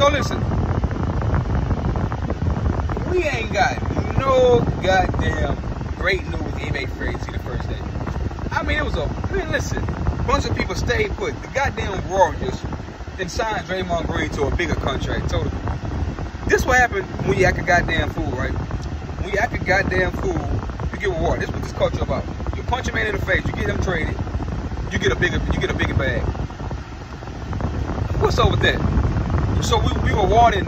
So listen, we ain't got no goddamn great news NBA free agency the first day. I mean, it was a man. Listen, bunch of people stayed put. The goddamn Warriors then signed Draymond Green to a bigger contract. Total. This what happened when you act a goddamn fool, right? When you act a goddamn fool, you get rewarded. This is what this culture about. You punch a man in the face, you get him traded, you get a bigger, you get a bigger bag. What's up with that? So we, we were rewarding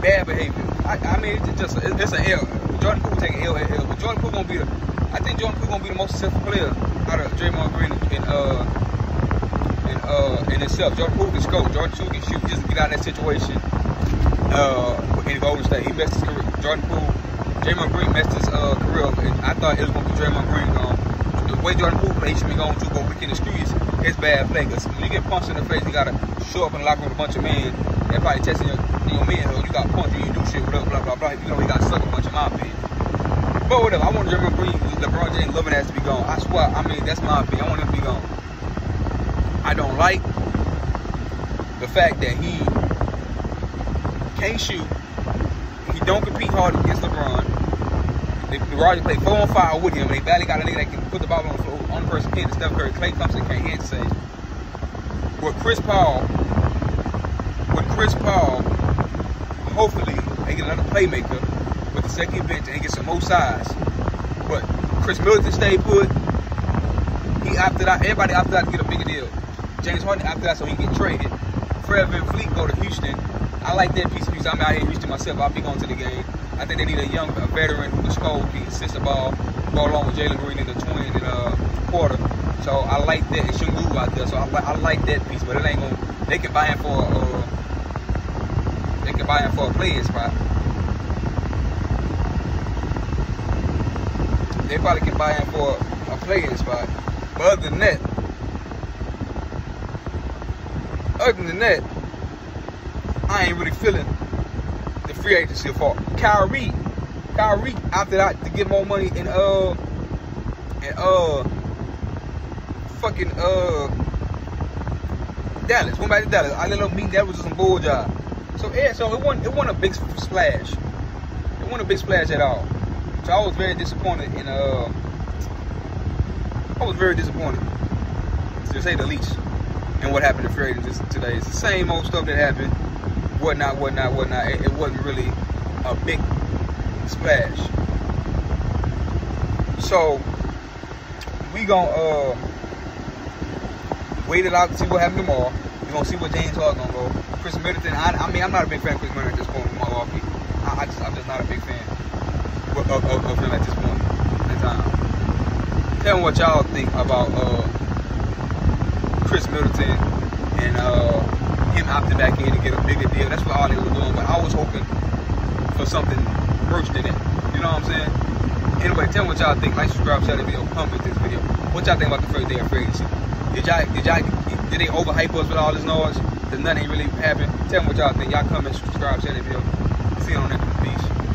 bad behavior. I, I mean, it's just it's an L. Jordan Poole taking L at L, but Jordan Poole gonna be the. I think Jordan Poole gonna be the most successful player out of Draymond Green and uh and uh in itself. Jordan Poole can score. Jordan Poole can shoot. Just get out of that situation. Uh, in Golden State, he messed his career. Jordan Poole, Draymond Green messed his uh, career and I thought it was gonna be Draymond Green gone. The way Jordan Poole he should be going to, but we can excuse his bad play. Cause when you get punched in the face, you gotta show up in the locker room with a bunch of men. Probably testing your, your man. You got punched, you do shit, whatever, blah blah blah. You know he got sucked a bunch in my opinion. But whatever, I want Draymond Green, LeBron James, loving has to be gone. I swear, I mean that's my opinion. I want him to be gone. I don't like the fact that he can't shoot. He don't compete hard against LeBron. They, the Rockets play four on five with him. and They barely got a nigga that can put the ball on the floor. Only person can Steph Curry. Klay Thompson can't hit say. With Chris Paul, with Chris Paul, hopefully they get another playmaker with the second bench and get some more size. But Khris Middleton stayed put. He opted out. Everybody opted out to get a bigger deal. James Harden opted out so he can get traded. Fred VanVleet go to Houston. I like that piece of music. I'm out here in Houston myself. I'll be going to the game. I think they need a young a veteran who can score, can assist the ball, go along with Jalen Green in the twin and uh, quarter. So I like that. And Sengun out there. So I, I like that piece. But it ain't gonna. They can buy him for. Uh, they can buy him for a playing spot. They probably can buy him for a playing spot. But other than that, other than that, I ain't really feeling the free agency for Kyrie. Kyrie opted out to get more money in uh and uh fucking uh Dallas. Went back to Dallas. I let him meet that was just some bull job. So yeah, so it wasn't it wasn't a big splash. It wasn't a big splash at all. So I was very disappointed in uh I was very disappointed to say the least in what happened to free agents today. It's the same old stuff that happened, whatnot, whatnot, whatnot. It, it wasn't really a big splash. So we gonna uh wait it out to see what happens tomorrow. We gonna see what James Harden gonna go. Khris Middleton. I, I mean, I'm not a big fan of Khris Middleton at this point with Milwaukee. I, I just, I'm just not a big fan of, of, of him at this point in time. Tell me what y'all think about uh, Khris Middleton and uh, him opting back in to get a bigger deal. That's what all they were doing. But I was hoping for something worse than that. You know what I'm saying? Anyway, tell me what y'all think. Like, subscribe, share the video, comment this video. What y'all think about the first day of free agency? Did y'all, did y'all, did they overhype us with all this noise? Did nothing really happen? Tell me what y'all think. Y'all comment, subscribe, share the video. See you on next. Peace.